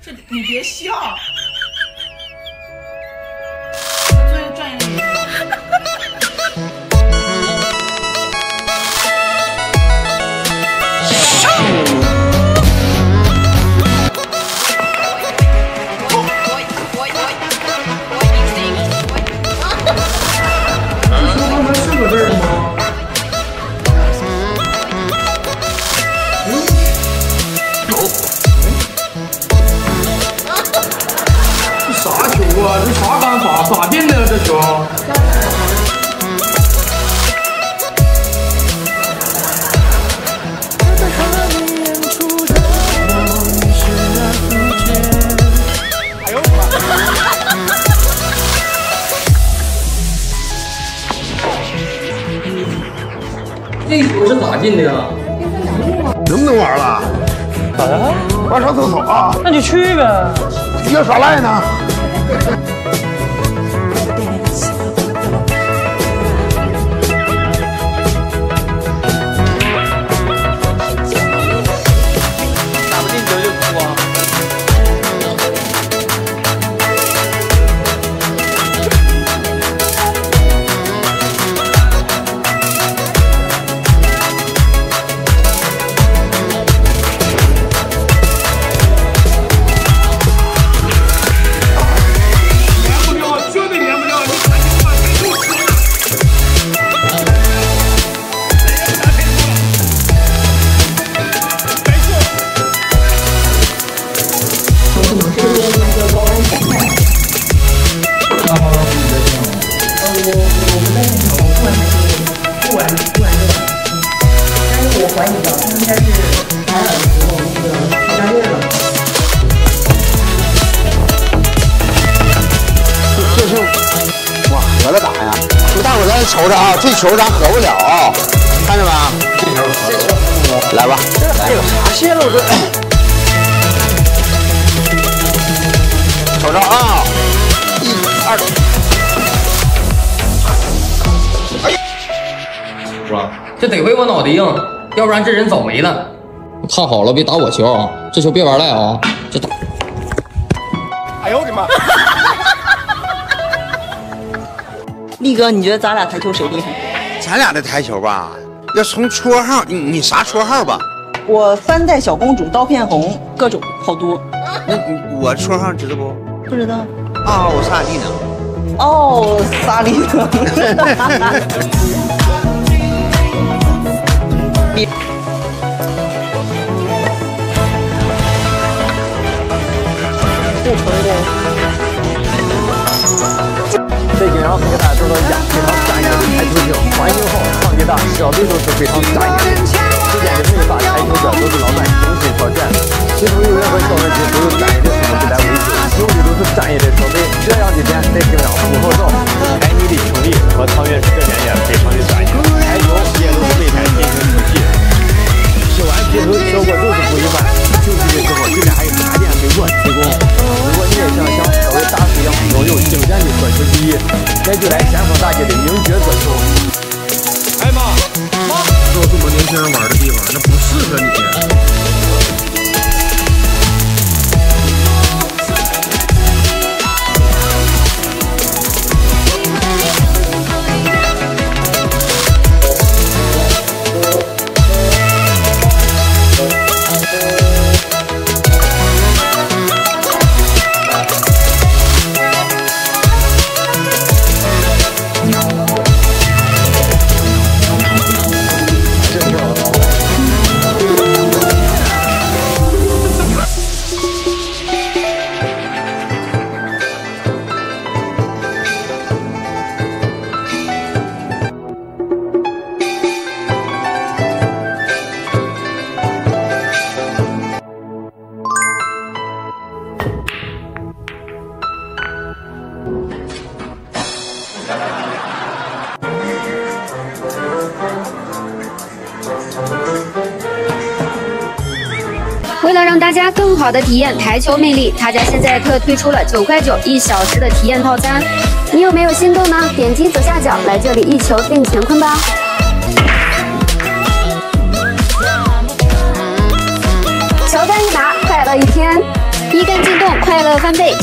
这你别笑。他作为专业的这啥干法？咋进的这球？这球是咋进的呀？能不能玩了？咋的？玩上厕所啊？那就去呗。要耍赖呢？Thank you. 这是我合着打呀！你大伙儿咱瞅瞅啊，这球咱合不了啊，看着没？这球合来吧，来有啥泄露这？瞅瞅啊，一二，是吧？这得亏我脑袋硬，要不然这人早没了。看好了，别打我球啊！这球别玩赖啊！这打哎呦我的妈！力哥，你觉得咱俩台球谁厉害？咱俩的台球吧，要从绰号，你你啥绰号吧？我三代小公主，刀片红，各种好多，那你我绰号知道不？不知道。啊，我萨利呢？哦，萨利呢？设备都是非常专业的。期间的每把台球桌都是老板精心挑选，其中有任何小问题都有专业的师傅给咱维修，用的都是专业的设备。这样的店在平凉不好找。台泥的清理和汤圆轻人玩的地方，那不适合你。为了让大家更好的体验台球魅力，他家现在特推出了九块九一小时的体验套餐，你有没有心动呢？点击左下角来这里一球定乾坤吧。乔丹一拿，快乐一天。一一杆进洞，快乐翻倍。